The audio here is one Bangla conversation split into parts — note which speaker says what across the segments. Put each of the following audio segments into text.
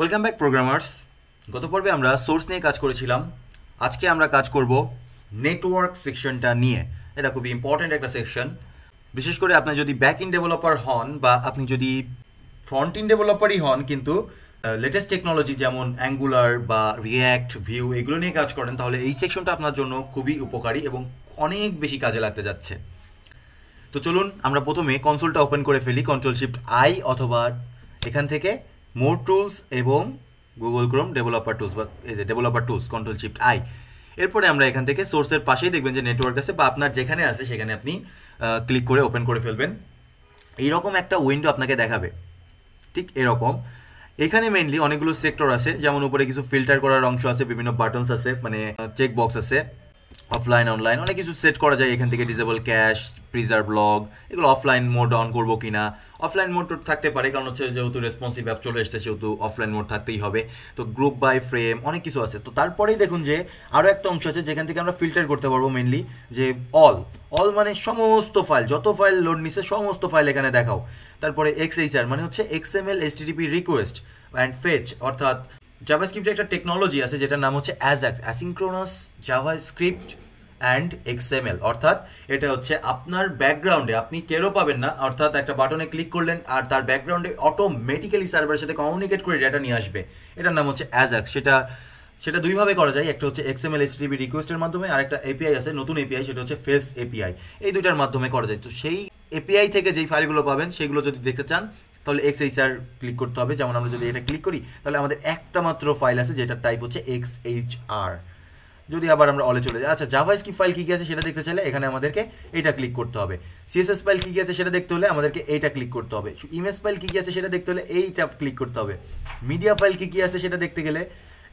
Speaker 1: ওয়েলকাম ব্যাক প্রোগ্রামার্স গত পর্বে আমরা সোর্স নিয়ে কাজ করেছিলাম। আজকে আমরা কাজ করব নেটওয়ার্ক সেকশনটা নিয়ে। এটা খুবই ইম্পর্ট্যান্ট একটা সেকশন বিশেষ করে আপনি যদি ব্যাক ইন ডেভেলপার হন বা আপনি যদি ফ্রন্ট ইন ডেভেলপারই হন, কিন্তু লেটেস্ট টেকনোলজি যেমন অ্যাঙ্গুলার বা রিয়্যাক্ট ভিউ এগুলো নিয়ে কাজ করেন, তাহলে এই সেকশনটা আপনার জন্য খুবই উপকারী এবং অনেক বেশি কাজে লাগতে যাচ্ছে। তো চলুন, আমরা প্রথমে কনসোলটা ওপেন করে ফেলি কন্ট্রোল শিফট আই অথবা এখান থেকে মোর টুলস এবং গুগল ক্রোম ডেভেলপার টুলস বা এই যে developer tools control shift I এরপরে আমরা এখান থেকে সোর্সের পাশেই দেখবেন যে নেটওয়ার্ক আছে বা আপনার যেখানে আছে সেখানে আপনি ক্লিক করে ওপেন করে ফেলবেন। এইরকম একটা উইন্ডো আপনাকে দেখাবে। ঠিক এরকম। এখানে মেইনলি অনেকগুলো সেক্টর আছে। যেমন উপরে কিছু ফিল্টার করার অংশ আছে, বিভিন্ন বাটনস আছে মানে চেক বক্স আছে। অফলাইন অনলাইন অনেক কিছু সেট করা যায় এখান থেকে ডিজেবল ক্যাশ প্রিজার্ভ লগ এগুলো অফলাইন মোড অন করব কিনা। অফলাইন মোড থাকতে পারে, কারণ হচ্ছে যেহেতু রেসপন্সিভ অ্যাপ চলে এসছে, সেহেতু অফলাইন মোড থাকতেই হবে। তো গ্রুপ বাই ফ্রেম অনেক কিছু আছে। তো তারপরেই দেখুন যে আরও একটা অংশ আছে যেখান থেকে আমরা ফিল্টার করতে পারব মেনলি যে অল অল মানে সমস্ত ফাইল যত ফাইল লোড নিছে, সমস্ত ফাইল এখানে দেখাও। তারপরে এক্স এইচআর মানে হচ্ছে X M L S request and fetch অর্থাৎ জাভাস্ক্রিপ্টের একটা টেকনোলজি আছে যেটার নাম হচ্ছে Ajax asynchronous JavaScript and XML অর্থাৎ এটা হচ্ছে আপনার ব্যাকগ্রাউন্ডে আপনি টেরও পাবেন না। অর্থাৎ একটা বাটনে ক্লিক করলেন আর তার ব্যাকগ্রাউন্ডে অটোমেটিক্যালি সার্ভারের সাথে কমিউনিকেট করে ডেটা নিয়ে আসবে। এটার নাম হচ্ছে অ্যাজাক্স সেটা সেটা দুইভাবে করা যায়। একটা হচ্ছে এক্সএমএল এইচটিবি রিকোয়েস্টের মাধ্যমে আর একটা এপিআই আছে, নতুন এপিআই সেটা হচ্ছে ফেস এপিআই এই দুইটার মাধ্যমে করা যায়। তো সেই এপিআই থেকে যেই ফাইলগুলো পাবেন, সেগুলো যদি দেখতে চান তাহলে এক্স এইচ আর ক্লিক করতে হবে। যেমন আমরা যদি এটা ক্লিক করি, তাহলে আমাদের একটা মাত্র ফাইল আছে, যেটার টাইপ হচ্ছে এক্স এইচ আর যদি আবার আমরা অলে চলে যাই আচ্ছা জাভাইস কি ফাইল কী কী আছে সেটা দেখতে চাইলে এখানে আমাদেরকে এটা ক্লিক করতে হবে। সিএসএস ফাইল কী কী আছে সেটা দেখতে হলে আমাদেরকে এইটা ক্লিক করতে হবে। ইমেজ ফাইল কী কী আছে সেটা দেখতে হলে এইটা ক্লিক করতে হবে। মিডিয়া ফাইল কী কী আছে সেটা দেখতে গেলে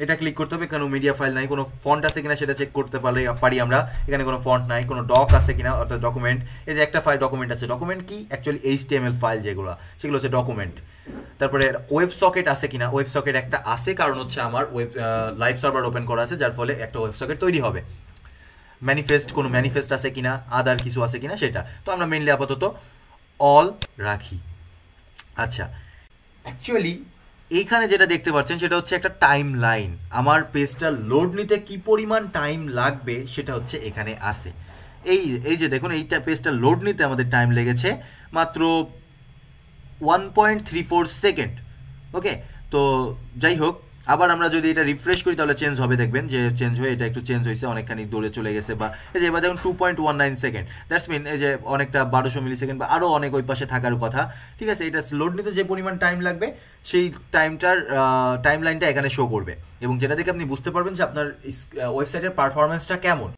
Speaker 1: এটা ক্লিক করতে হবে কেন মিডিয়া ফাইল নাই, কোনো ফন্ট আছে কিনা সেটা চেক করতে পারলে পারি আমরা। এখানে কোনো ফন্ট নাই, কোনো ডক আছে কিনা, অর্থাৎ ডকুমেন্ট এই যে একটা ফাইল ডকুমেন্ট আছে ডকুমেন্ট কি? অ্যাকচুয়ালি এইচ ফাইল যেগুলো, সেগুলো হচ্ছে ডকুমেন্ট তারপরে ওয়েব সকেট আছে কিনা? ওয়েব সকেট একটা আছে, কারণ হচ্ছে আমার ওয়েব লাইভ সার্ভার ওপেন করা আছে, যার ফলে একটা ওয়েব সকেট তৈরি হবে। ম্যানিফেস্ট কোনো ম্যানিফেস্ট আছে কিনা? আদার কিছু আছে কিনা? সেটা। তো আমরা মেনলি আপাতত অল রাখি। আচ্ছা। অ্যাকচুয়ালি এইখানে যেটা দেখতে পাচ্ছেন, সেটা হচ্ছে একটা টাইম লাইন আমার পেজটা লোড নিতে কি পরিমাণ টাইম লাগবে, সেটা হচ্ছে এখানে আসে এই এই যে দেখুন এইটা পেজটা লোড নিতে আমাদের টাইম লেগেছে মাত্র one point three four second okay তো যাই হোক আবার আমরা যদি এটা রিফ্রেশ করি, তাহলে চেঞ্জ হবে, দেখবেন যে চেঞ্জ হয়ে এটা একটু চেঞ্জ হয়েছে, অনেকখানি দৌড়ে চলে গেছে বা এই যে এবার দেখুন two point one nine second that's mean এই যে অনেকটা বারোশো মিলি সেকেন্ড বা আরও অনেক ওই পাশে থাকার কথা, ঠিক আছে? এটা লোড নিতে যে পরিমাণ টাইম লাগবে, সেই টাইমটার টাইম লাইনটা এখানে শো করবে। এবং যেটা দেখে আপনি বুঝতে পারবেন যে আপনার ওয়েবসাইটের পারফরমেন্সটা কেমন।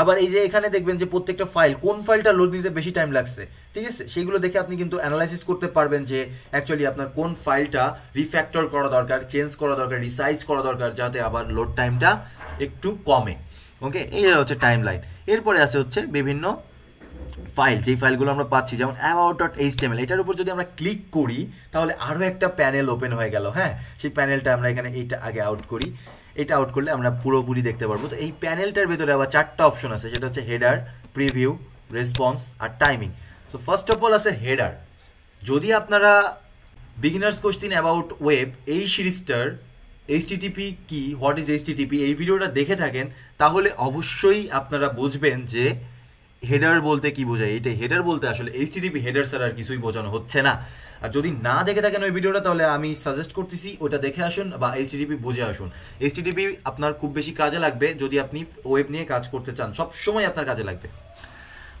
Speaker 1: আবার এই যে এখানে দেখবেন যে প্রত্যেকটা ফাইল কোন ফাইলটা লোড নিতে বেশি টাইম লাগছে, ঠিক আছে? সেইগুলো দেখে আপনি কিন্তু অ্যানালাইসিস করতে পারবেন যে অ্যাকচুয়ালি আপনার কোন ফাইলটা রিফ্যাক্টর করা দরকার চেঞ্জ করা দরকার রিসাইজ করা দরকার, যাতে আবার লোড টাইমটা একটু কমে। ওকে এই হচ্ছে টাইম লাইন এরপরে আছে হচ্ছে বিভিন্ন ফাইল যেই ফাইলগুলো আমরা পাচ্ছি, যেমন অ্যাবাউট ডট এইচ টেমেল এটার উপর যদি আমরা ক্লিক করি, তাহলে আরও একটা প্যানেল ওপেন হয়ে গেল হ্যাঁ? সেই প্যানেলটা আমরা এখানে এইটা আগে আউট করি। এটা আউট করলে আমরা পুরোপুরি দেখতে পারব। তো এই প্যানেলটার ভেতরে আবার চারটা অপশন আছে, যেটা হচ্ছে header preview response R timing so first of all আছে হেডার যদি আপনারা বিগিনার্স কোশ্চিন অ্যাবাউট ওয়েব এই সিরিজটার এইচটিটিপি কি হোয়াট ইজ এইচটিটিপি এই ভিডিওটা দেখে থাকেন, তাহলে অবশ্যই আপনারা বুঝবেন যে হেডার বলতে কি বোঝায়? এটা হেডার বলতে আসলে এইচটিটিপি হেডার ছাড়া আর কিছুই বোঝানো হচ্ছে না। আর যদি না দেখে থাকেন ওই ভিডিওটা, তাহলে আমি সাজেস্ট করতেছি ওটা দেখে আসুন বা এইচটিডিপি বুঝে আসুন। এইচটিডিপি আপনার খুব বেশি কাজে লাগবে যদি আপনি ওয়েব নিয়ে কাজ করতে চান। সব সময় আপনার কাজে লাগবে।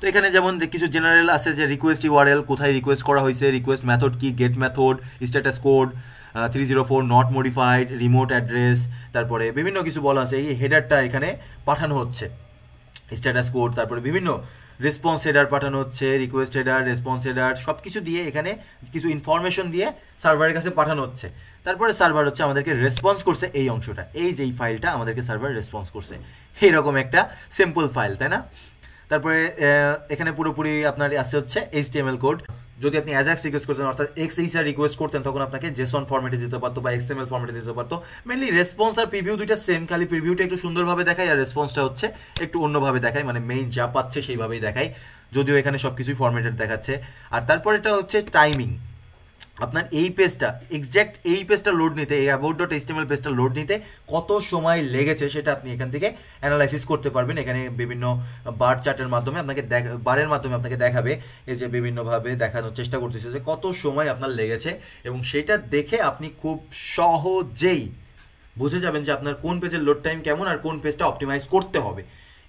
Speaker 1: তো এখানে যেমন কিছু জেনারেল আছে যে রিকোয়েস্ট ইউআরএল কোথায় রিকোয়েস্ট করা হয়েছে রিকোয়েস্ট মেথড কি get method status code three zero four not modified remote address তারপরে বিভিন্ন কিছু বলা আছে। এই হেডারটা এখানে পাঠানো হচ্ছে। স্ট্যাটাস কোড তারপরে বিভিন্ন রেসপন্স হেডার পাঠানো হচ্ছে রিকোয়েস্ট হেডার রেসপন্স হেডার সব কিছু দিয়ে এখানে কিছু ইনফরমেশন দিয়ে সার্ভারের কাছে পাঠানো হচ্ছে। তারপরে সার্ভার হচ্ছে আমাদেরকে রেসপন্স করছে এই অংশটা। এই যে এই ফাইলটা আমাদেরকে সার্ভার রেসপন্স করছে। এইরকম একটা সিম্পল ফাইল তাই না? তারপরে এখানে পুরোপুরি আপনার আসছে হচ্ছে H D M L code যদি আপনি অ্যাজাক্স রিকোয়েস্ট করতেন, অর্থাৎ এক্স এইচআর রিকোয়েস্ট করতেন, তখন আপনাকে জেসন ফর্মেটে দিতে পারতো বা এক্সএমএল ফর্মেটে দিতে পারতো। মেনলি রেসপন্স আর প্রিভিউ দুইটা সেম খালি প্রিভিউটা একটু সুন্দরভাবে দেখায় আর রেসপন্সটা হচ্ছে একটু অন্যভাবে দেখায় মানে মেইন যা পাচ্ছে সেইভাবেই দেখায়। যদিও এখানে সব কিছুই ফর্মেটেড দেখাচ্ছে। আর তারপর এটা হচ্ছে টাইমিং আপনার এই পেজটা এক্স্যাক্ট এই পেজটা লোড নিতে, এই অ্যাবাউট ডট এইচটিএমএল পেজটা লোড নিতে কত সময় লেগেছে সেটা আপনি এখান থেকে অ্যানালাইসিস করতে পারবেন। এখানে বিভিন্ন বার চার্টের মাধ্যমে আপনাকে দেখা বারের মাধ্যমে আপনাকে দেখাবে, এই যে বিভিন্নভাবে দেখানোর চেষ্টা করতেছে যে কত সময় আপনার লেগেছে এবং সেটা দেখে আপনি খুব সহজেই বুঝে যাবেন যে আপনার কোন পেজের লোড টাইম কেমন আর কোন পেজটা অপটিমাইজ করতে হবে।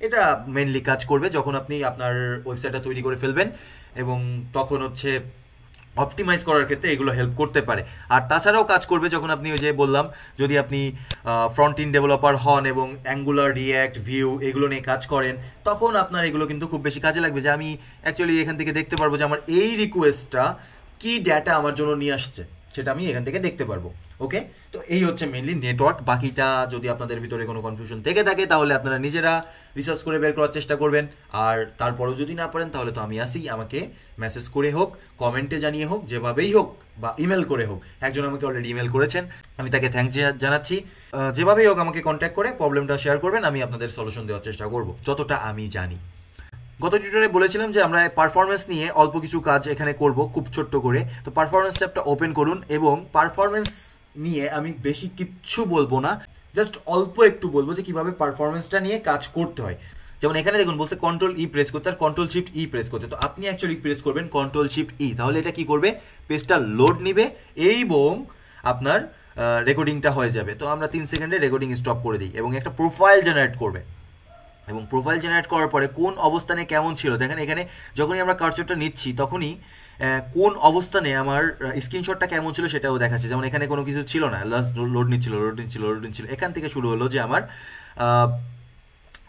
Speaker 1: এটা মেনলি কাজ করবে যখন আপনি আপনার ওয়েবসাইটটা তৈরি করে ফেলবেন এবং তখন হচ্ছে অপটিমাইজ করার ক্ষেত্রে এগুলো হেল্প করতে পারে। আর তাছাড়াও কাজ করবে যখন আপনি ওই যে বললাম, যদি আপনি ফ্রন্ট ইন ডেভেলপার হন এবং অ্যাঙ্গুলার রিয়্যাক্ট ভিউ এগুলো নিয়ে কাজ করেন, তখন আপনার এগুলো কিন্তু খুব বেশি কাজে লাগবে যে আমি অ্যাকচুয়ালি এখান থেকে দেখতে পারব যে আমার এই রিকোয়েস্টটা কি ডেটা আমার জন্য নিয়ে আসছে, সেটা আমি এখান থেকে দেখতে পারব। ওকে তো এই হচ্ছে মেনলি নেটওয়ার্ক বাকিটা যদি আপনাদের ভিতরে কোনো কনফিউশন থেকে থাকে, তাহলে আপনারা নিজেরা রিসার্চ করে বের করার চেষ্টা করবেন। আর তারপরেও যদি না পারেন, তাহলে তো আমি আসি, আমাকে মেসেজ করে হোক কমেন্টে জানিয়ে হোক, যেভাবেই হোক, বা ইমেল করে হোক। একজন আমাকে অলরেডি ইমেল করেছেন, আমি তাকে থ্যাংক জানাচ্ছি। যেভাবেই হোক আমাকে কন্ট্যাক্ট করে প্রবলেমটা শেয়ার করবেন, আমি আপনাদের সলিউশন দেওয়ার চেষ্টা করব, যতটা আমি জানি। গত টিউটোরিয়ালে বলেছিলাম যে আমরা পারফরমেন্স নিয়ে অল্প কিছু কাজ এখানে করব, খুব ছোট্ট করে। তো পারফরমেন্স অ্যাপটা ওপেন করুন এবং পারফরমেন্স নিয়ে আমি বেশি কিচ্ছু বলব না জাস্ট অল্প একটু বলব যে কীভাবে পারফরমেন্সটা নিয়ে কাজ করতে হয়। যেমন এখানে দেখুন বলছে কন্ট্রোল ই প্রেস করতে, আর কন্ট্রোল শিফট ই প্রেস করতে। তো আপনি অ্যাকচুয়ালি প্রেস করবেন কন্ট্রোল শিফট ই তাহলে এটা কি করবে? পেজটা লোড নিবে এবং আপনার রেকর্ডিংটা হয়ে যাবে। তো আমরা তিন সেকেন্ডে রেকর্ডিং স্টপ করে দিই এবং একটা প্রোফাইল জেনারেট করবে। এবং প্রোফাইল জেনারেট করার পরে কোন অবস্থানে কেমন ছিল? দেখেন এখানে যখনই আমরা কার্চরটা নিচ্ছি, তখনই কোন অবস্থানে আমার স্ক্রিনশটটা কেমন ছিল সেটাও দেখাচ্ছে। যেমন এখানে কোনো কিছু ছিল না লাস্ট লোড নিচ্ছিল লোড নিচ্ছিল লোড নিচ্ছিল। এখান থেকে শুরু হলো যে আমার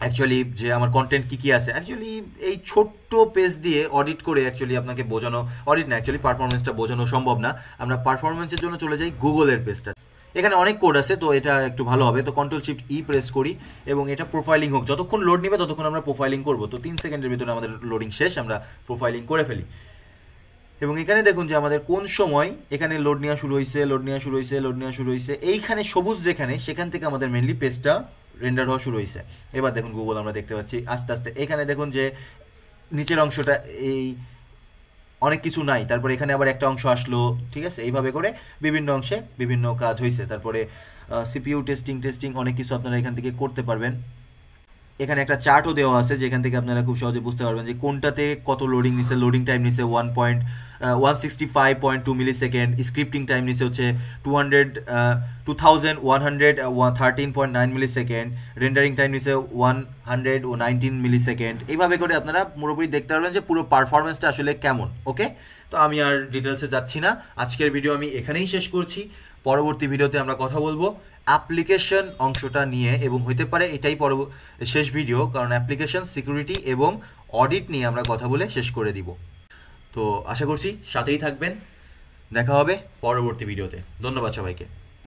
Speaker 1: অ্যাকচুয়ালি যে আমার কন্টেন্ট কী কী আছে। অ্যাকচুয়ালি এই ছোট্ট পেজ দিয়ে অডিট করে অ্যাকচুয়ালি আপনাকে বোঝানো অডিট না অ্যাকচুয়ালি পারফরমেন্সটা বোঝানো সম্ভব না। আমরা পারফরমেন্সের জন্য চলে যাই গুগলের পেজটা এখানে অনেক কোড আছে, তো এটা একটু ভালো হবে। তো কন্ট্রোল শিফট ই প্রেস করি এবং এটা প্রোফাইলিং হোক। যতক্ষণ লোড নেবে, ততক্ষণ আমরা প্রোফাইলিং করব। তো তিন সেকেন্ডের ভিতরে আমাদের লোডিং শেষ, আমরা প্রোফাইলিং করে ফেলি। এবং এখানে দেখুন যে আমাদের কোন সময় এখানে লোড নেওয়া শুরু হয়েছে লোড নেওয়া শুরু হয়েছে লোড নেওয়া শুরু হয়েছে এইখানে সবুজ যেখানে, সেখান থেকে আমাদের মেনলি পেজটা রেন্ডার হওয়া শুরু হয়েছে এবার দেখুন গুগল আমরা দেখতে পাচ্ছি, আস্তে আস্তে। এখানে দেখুন যে নিচের অংশটা এই অনেক কিছু নাই, তারপরে এখানে আবার একটা অংশ আসলো, ঠিক আছে? এইভাবে করে বিভিন্ন অংশে বিভিন্ন কাজ হয়েছে তারপরে সিপিইউ টেস্টিং টেস্টিং অনেক কিছু আপনারা এখান থেকে করতে পারবেন। এখানে একটা চার্টও দেওয়া আছে, যেখান থেকে আপনারা খুব সহজে বুঝতে পারবেন যে কোনটাতে কত লোডিং নিছে। লোডিং টাইম নিছে one point one sixty five point two millisecond scripting time নিছে হচ্ছে two hundred two thousand one hundred thirteen point nine millisecond rendering time নিছে ওয়ান হান্ড্রেড ও নাইনটিন মিলি সেকেন্ড এইভাবে করে আপনারা পুরোপুরি দেখতে পারবেন যে পুরো পারফরমেন্সটা আসলে কেমন ওকে তো আমি আর ডিটেলসে যাচ্ছি না। আজকের ভিডিও আমি এখানেই শেষ করছি। পরবর্তী ভিডিওতে আমরা কথা বলব। অ্যাপ্লিকেশন অংশটা নিয়ে, এবং হইতে পারে এটাই পর শেষ ভিডিও কারণ অ্যাপ্লিকেশন, সিকিউরিটি এবং অডিট নিয়ে আমরা কথা বলে শেষ করে দিব। তো আশা করছি সাথেই থাকবেন। দেখা হবে পরবর্তী ভিডিওতে ধন্যবাদ সবাইকে।